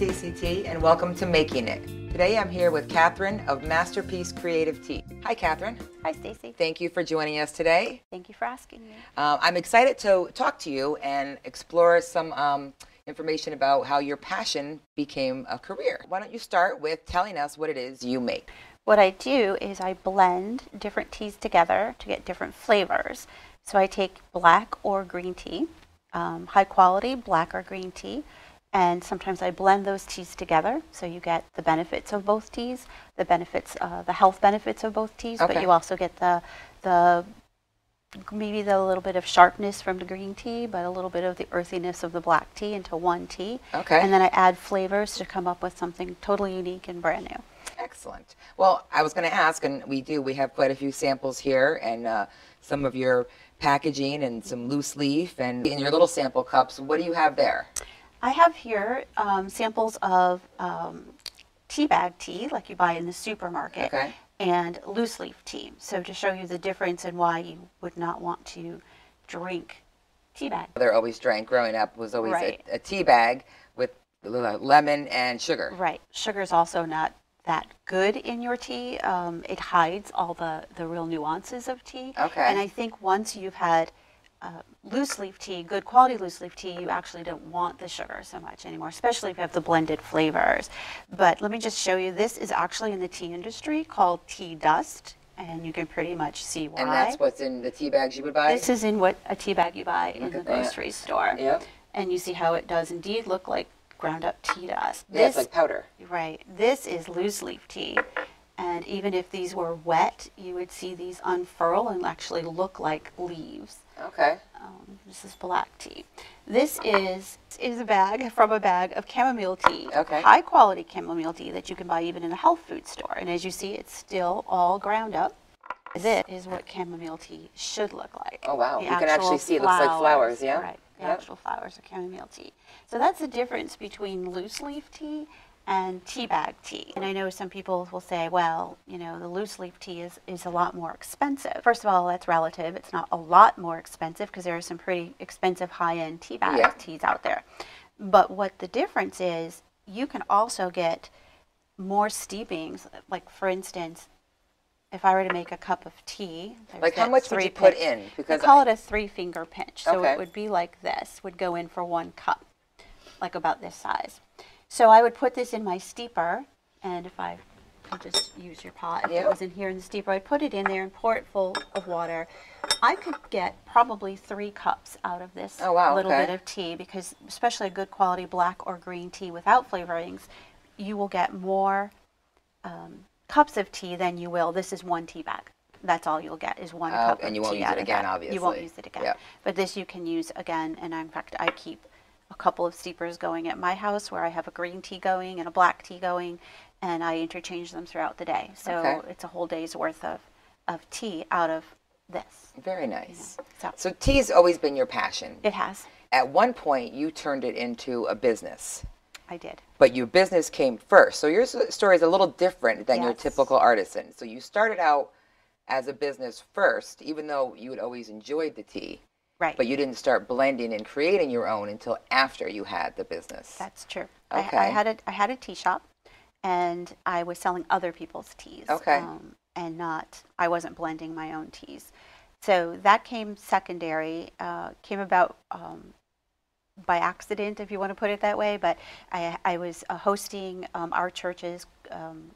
Stacey T, and welcome to Making It. Today I'm here with Catherine of Masterpiece Creative Tea. Hi, Catherine. Hi, Stacey. Thank you for joining us today. Thank you for asking me. Uh, I'm excited to talk to you and explore some um, information about how your passion became a career. Why don't you start with telling us what it is you make? What I do is I blend different teas together to get different flavors. So I take black or green tea, um, high quality black or green tea, and sometimes I blend those teas together so you get the benefits of both teas, the benefits, uh, the health benefits of both teas, Okay. but you also get the the maybe the little bit of sharpness from the green tea, but a little bit of the earthiness of the black tea into one tea. Okay. And then I add flavors to come up with something totally unique and brand new. Excellent. Well, I was going to ask, and we do, we have quite a few samples here and uh, some of your packaging and some loose leaf and in your little sample cups. What do you have there? I have here um, samples of um, tea bag tea, like you buy in the supermarket, Okay. and loose leaf tea. So to show you the difference and why you would not want to drink tea bag. They're always drank growing up was always Right. a, a tea bag with lemon and sugar. Right. Sugar is also not that good in your tea. Um, it hides all the, the real nuances of tea. Okay. And I think once you've had uh, loose leaf tea, good quality loose leaf tea, you actually don't want the sugar so much anymore, especially if you have the blended flavors. But let me just show you. This is actually in the tea industry called tea dust, and you can pretty much see why. And that's what's in the tea bags you would buy? This is in what a tea bag you buy in the at that. grocery store. Yep. And you see how it does indeed look like ground up tea dust. Yeah, it's like powder. Right. This is loose leaf tea. And even if these were wet, you would see these unfurl and actually look like leaves. Okay. Um, this is black tea. This is is a bag from a bag of chamomile tea. Okay. High quality chamomile tea that you can buy even in a health food store. And as you see, it's still all ground up. This is what chamomile tea should look like. Oh, wow. The You can actually actual see it looks like flowers, yeah? Right. The Yep. actual flowers of chamomile tea. So that's the difference between loose leaf tea and tea bag tea. And I know some people will say, well, you know, the loose leaf tea is, is a lot more expensive. First of all, that's relative. It's not a lot more expensive because there are some pretty expensive high end tea bag Yeah. teas out there. But what the difference is, you can also get more steepings. Like, for instance, if I were to make a cup of tea, Like how much would you put pinch. in? We call I- it a three finger pinch. So Okay. it would be like this, would go in for one cup, like about this size. So I would put this in my steeper, and if I could just use your pot, if Yeah. it was in here in the steeper, I'd put it in there and pour it full of water. I could get probably three cups out of this Oh, wow, little okay. bit of tea because, especially a good quality black or green tea without flavorings, you will get more um, cups of tea than you will. This is one tea bag. That's all you'll get is one Oh, cup and you won't use it again, that. You won't use it again. Yep. But this you can use again, and in fact, I keep a couple of steepers going at my house where I have a green tea going and a black tea going, and I interchange them throughout the day. So Okay. it's a whole day's worth of, of tea out of this. Very nice. So So tea's always been your passion. it has. At one point, you turned it into a business, I did. but your business came first. So your story is a little different than your typical artisan. So you started out as a business first, even though you had always enjoyed the tea, Right. but you didn't start blending and creating your own until after you had the business. That's true. I, I had a I had a tea shop, and I was selling other people's teas. Okay. Um, and not I wasn't blending my own teas, so that came secondary. Uh, came about um, by accident, if you want to put it that way. But I I was uh, hosting um, our church's um,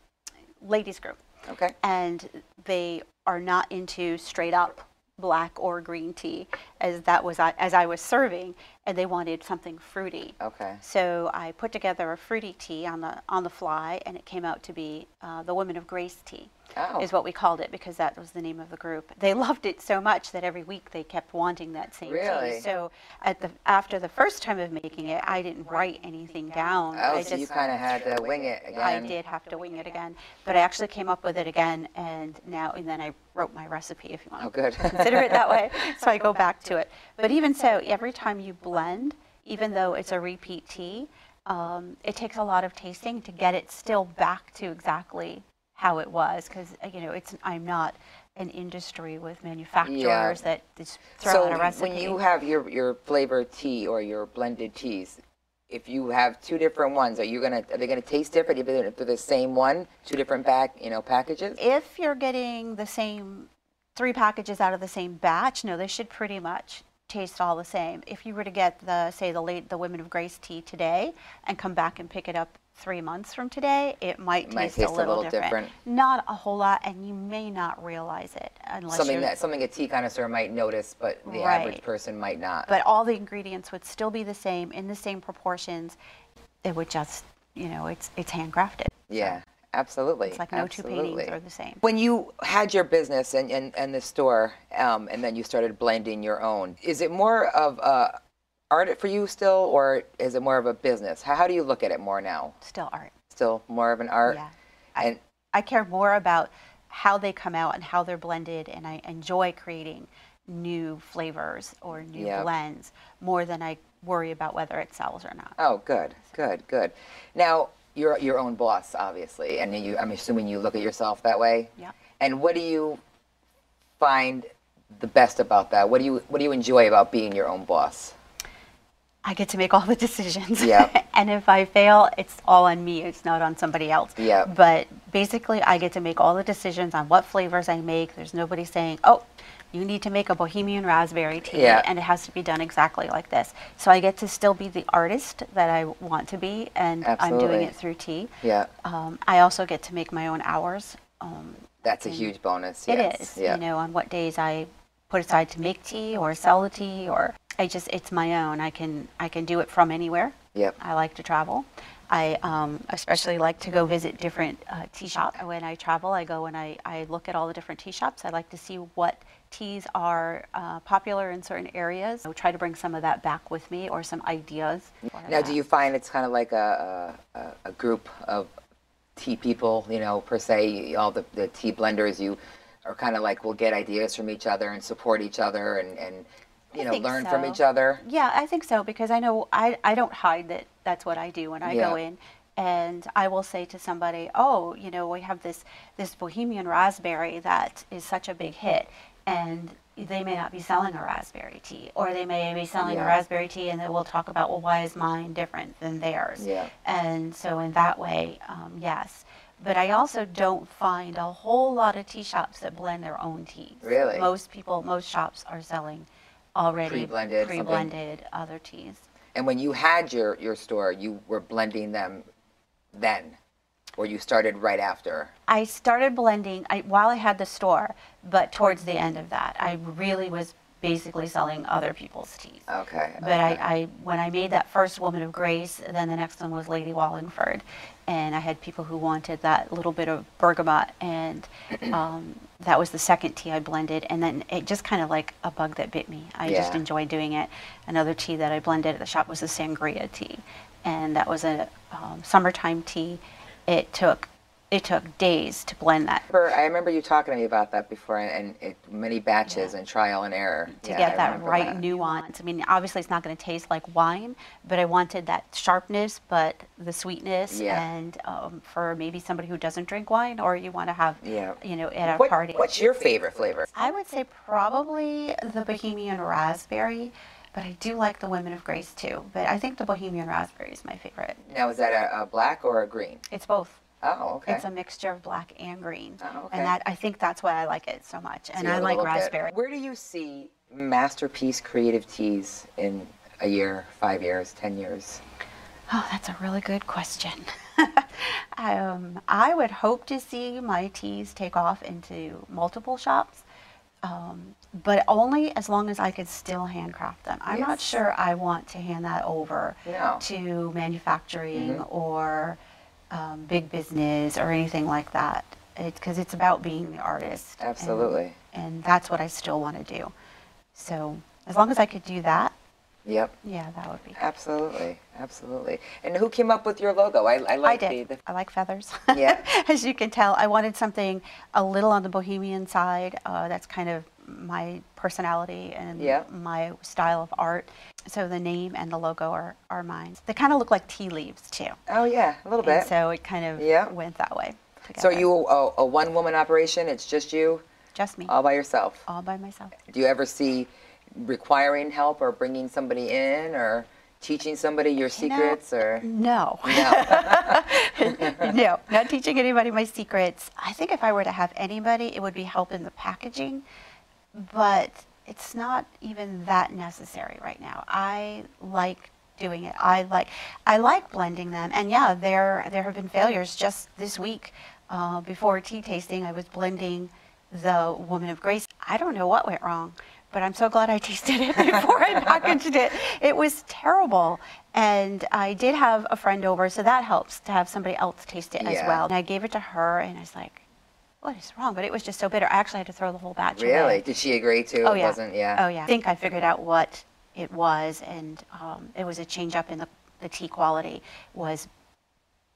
ladies group, okay. and they are not into straight up black or green tea as that was as I was serving and they wanted something fruity. Okay. So I put together a fruity tea on the on the fly, and it came out to be uh, the Women of Grace tea, Oh. is what we called it because that was the name of the group. They loved it so much that every week they kept wanting that same Really? tea. So at the after the first time of making it, I didn't write anything down. Oh, I so you kind of had to wing it again. I did have to wing it again, but I actually came up with it again, and now and then I wrote my recipe if you want Oh, to good. consider it that way. So I go back to it. But even so, every time you blend, even though it's a repeat tea, um, it takes a lot of tasting to get it still back to exactly how it was. Because uh, you know, it's I'm not an industry with manufacturers that just throw so a recipe. when you have your your flavored tea or your blended teas, if you have two different ones, are you gonna are they gonna taste different if they're if they're the same one, two different pack you know packages? If you're getting the same three packages out of the same batch, no, they should pretty much taste all the same. If you were to get the say the late the Women of Grace tea today and come back and pick it up three months from today, it might taste, might taste a a little, little different. Not a whole lot, and you may not realize it unless something that something a tea connoisseur might notice, but the average person might not. but all the ingredients would still be the same in the same proportions. It would just, you know, it's it's handcrafted. yeah, absolutely. It's like no two paintings are the same. When you had your business and, and, and the store, um, and then you started blending your own, is it more of a art for you still, or is it more of a business? How, how do you look at it more now? Still art. Still more of an art? Yeah. And I care more about how they come out and how they're blended, and I enjoy creating new flavors or new Yep. blends more than I worry about whether it sells or not. oh, good, good, good. Now you're your own boss, obviously, and you. I'm assuming you look at yourself that way. Yeah. And what do you find the best about that? What do you What do you enjoy about being your own boss? I get to make all the decisions. Yep. and if I fail, it's all on me. It's not on somebody else. Yep. But basically, I get to make all the decisions on what flavors I make. There's nobody saying, oh, you need to make a bohemian raspberry tea Yeah. and it has to be done exactly like this. So I get to still be the artist that I want to be and I'm doing it through tea. Yeah, Um, I also get to make my own hours. Um, that's a huge bonus. It yes. is, Yeah. you know, on what days I put aside to make tea or sell the tea, or I just it's my own. I can I can do it from anywhere. Yep. I like to travel. I um, especially like to go visit different uh, tea shops. When I travel, I go and I, I look at all the different tea shops. I like to see what teas are uh, popular in certain areas. I try to bring some of that back with me or some ideas. Now, do you find it's kind of like a, a, a- a group of tea people, you know, per se, all the, the tea blenders, you are kind of like, we'll get ideas from each other and support each other and, and you know, learn from each other? Yeah, I think so because I know I, I don't hide that that's what I do when I go in and I will say to somebody, "Oh, you know, we have this this bohemian raspberry that is such a big hit." And they may not be selling a raspberry tea or they may be selling Yeah. a raspberry tea and then we'll talk about, "Well, why is mine different than theirs?" Yeah. And so in that way, um, yes. But I also don't find a whole lot of tea shops that blend their own teas. Really? Most people, most shops are selling already Pre-blended, something. pre-blended other teas. And when you had your, your store, you were blending them then, or you started right after? I started blending I, while I had the store, but towards the end of that, I really was basically selling other people's teas. Okay. But I, I, when I made that first Woman of Grace, then the next one was Lady Wallingford, and I had people who wanted that little bit of bergamot, and um, that was the second tea I blended, and then it just kind of like a bug that bit me. I just enjoyed doing it. Another tea that I blended at the shop was the sangria tea, and that was a um, summertime tea. It took it took days to blend that remember, I remember you talking to me about that before, and it, many batches and trial and error. to Yeah, I get that right that. nuance. I mean, obviously it's not going to taste like wine, but I wanted that sharpness, but the sweetness, Yeah. and um, for maybe somebody who doesn't drink wine, or you want to have, Yeah. you know, at a What- party. What's your favorite flavor? I would say probably the Bohemian Raspberry, but I do like the Women of Grace too. But I think the Bohemian Raspberry is my favorite. Now, is that a, a black or a green? It's both. Oh, okay. It's a mixture of black and green, Oh, okay. and that I think that's why I like it so much. And I like raspberry. Where do you see masterpiece creative teas in a year, five years, ten years? Oh, that's a really good question. um, I would hope to see my teas take off into multiple shops, um, but only as long as I could still handcraft them. I'm not sure I want to hand that over No. to manufacturing Mm-hmm. or um, big business or anything like that. It's because it's about being the artist. Absolutely. And, that's what I still want to do. So as long as I could do that, Yep. yeah, that would be. Absolutely. Absolutely. And who came up with your logo? I, I I like did. the, the I like feathers. Yeah. As you can tell, I wanted something a little on the bohemian side. Uh, that's kind of my personality and my style of art. So the name and the logo are, are mine. They kind of look like tea leaves too. Oh yeah, a little And bit. so it kind of Yeah. went that way. So together. are you a, a one woman operation? It's just you, just me, all by yourself. all by myself. Do you ever see requiring help or bringing somebody in or teaching somebody your secrets or? No. No. no, not teaching anybody my secrets. I think if I were to have anybody, it would be help in the packaging, but it's not even that necessary right now. I like doing it. I like I like blending them, and yeah, there there have been failures just this week. Uh, before tea tasting, I was blending the Woman of Grace. I don't know what went wrong, but I'm so glad I tasted it before I packaged it. It was terrible. And I did have a friend over, so that helps to have somebody else taste it as well. And I gave it to her, and I was like, what is wrong? But it was just so bitter. I actually had to throw the whole batch away. Really? Did she agree to? Oh it yeah. wasn't, yeah. Oh yeah. I think I figured out what it was, and um, it was a change up in the, the tea quality was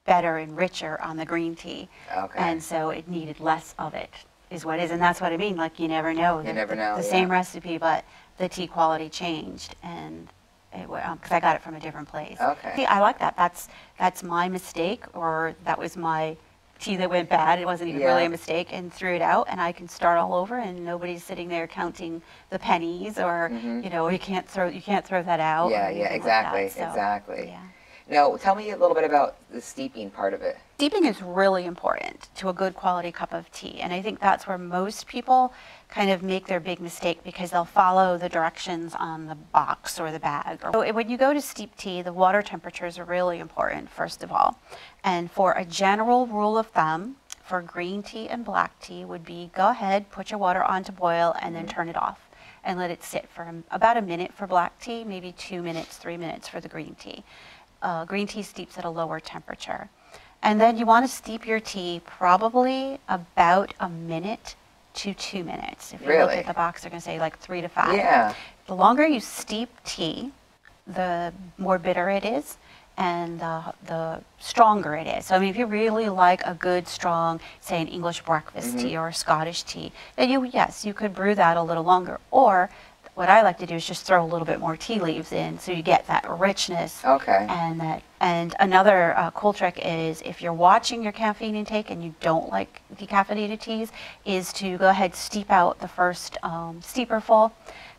better and richer on the green tea. Okay. And so it needed less of it, is what it is, and that's what I mean. Like you never know. the- never know, The yeah. same recipe, but the tea quality changed, and it because I got it from a different place. Okay. See, I like that. That's that's my mistake, or that was my tea that went bad. It wasn't even really a mistake, and threw it out, and I can start all over, and nobody's sitting there counting the pennies, or mm-hmm. you know, you can't throw you can't throw that out. Yeah, yeah, anything like exactly. So, exactly. Yeah. No, tell me a little bit about the steeping part of it. Steeping is really important to a good quality cup of tea. And I think that's where most people kind of make their big mistake because they'll follow the directions on the box or the bag. So when you go to steep tea, the water temperatures are really important, first of all. And for a general rule of thumb, for green tea and black tea would be go ahead, put your water on to boil, and then mm-hmm. turn it off and let it sit for about a minute for black tea, maybe two minutes, three minutes for the green tea. Uh, green tea steeps at a lower temperature. And then you want to steep your tea probably about a minute to two minutes. If you look Really? at the box, they're going to say like three to five. Yeah. The longer you steep tea, the more bitter it is and the, the stronger it is. So, I mean, if you really like a good, strong, say, an English breakfast Mm-hmm. tea or a Scottish tea, then you, yes, you could brew that a little longer. Or what I like to do is just throw a little bit more tea leaves in so you get that richness Okay. and that and another uh, cool trick is if you're watching your caffeine intake and you don't like decaffeinated teas is to go ahead steep out the first um, steeperful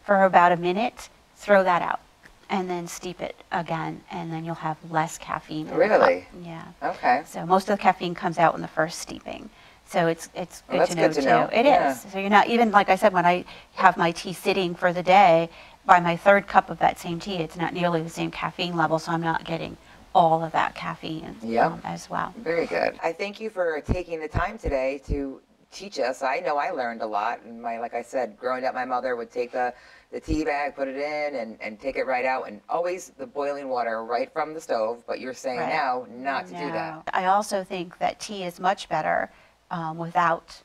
for about a minute throw that out and then steep it again and then you'll have less caffeine in the cup. Really? yeah Okay. so most of the caffeine comes out in the first steeping. So it's it's good that's to know good to too. know. It is. Yeah. So you're not even like I said when I have my tea sitting for the day, by my third cup of that same tea, it's not nearly the same caffeine level, so I'm not getting all of that caffeine Yeah. um, as well. Very good. I thank you for taking the time today to teach us. I know I learned a lot. And my, like I said, growing up, my mother would take the, the tea bag, put it in, and, and take it right out, and always the boiling water right from the stove. But you're saying Right. now not to do that. I also think that tea is much better um, without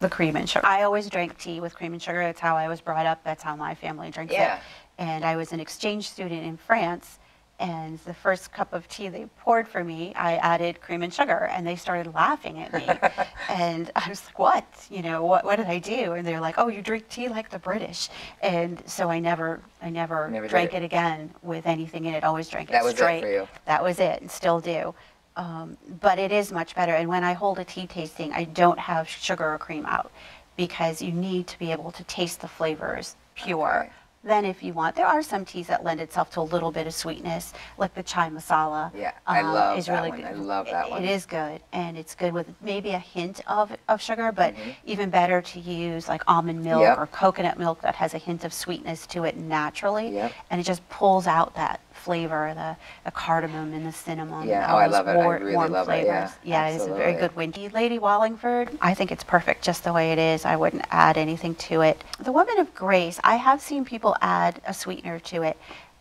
the cream and sugar. I always drank tea with cream and sugar. That's how I was brought up. That's how my family drinks Yeah. it. And I was an exchange student in France. And the first cup of tea they poured for me, I added cream and sugar, and they started laughing at me. and I was like, "What? You know, what? What did I do?" And they're like, "Oh, you drink tea like the British." And so I never, I never, Never drank it. it again with anything in it. Always drank it That it was it for you. That was it, and still do. Um, but it is much better. And when I hold a tea tasting, I don't have sugar or cream out because you need to be able to taste the flavors pure. Okay. Then, if you want, there are some teas that lend itself to a little bit of sweetness, like the chai masala. Yeah, I um, love is that really one. good. I love that It- one. It is good, and it's good with maybe a hint of, of sugar, but Mm-hmm. even better to use like almond milk Yep. or coconut milk that has a hint of sweetness to it naturally, Yep. and it just pulls out that flavor, the, the cardamom and the cinnamon. Yeah, oh, I love it. I really warm love it, yeah, flavors. Yeah, it's a very good windy. Lady Wallingford, I think it's perfect just the way it is. I wouldn't add anything to it. The Woman of Grace, I have seen people add a sweetener to it.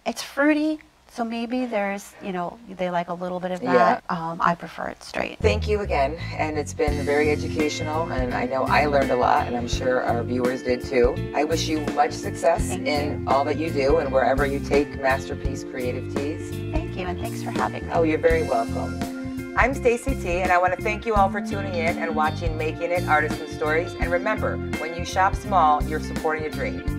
It's fruity, so maybe there's, you know, they like a little bit of that. Um, I prefer it straight. Thank you again, and it's been very educational, and I know I learned a lot, and I'm sure our viewers did too. I wish you much success Thank in all that you do and wherever you take Masterpiece Creative Teas. Thank you, and thanks for having me. Oh, you're very welcome. I'm Stacey T, and I want to thank you all for tuning in and watching Making It Artisan Stories. And remember, when you shop small, you're supporting a dream.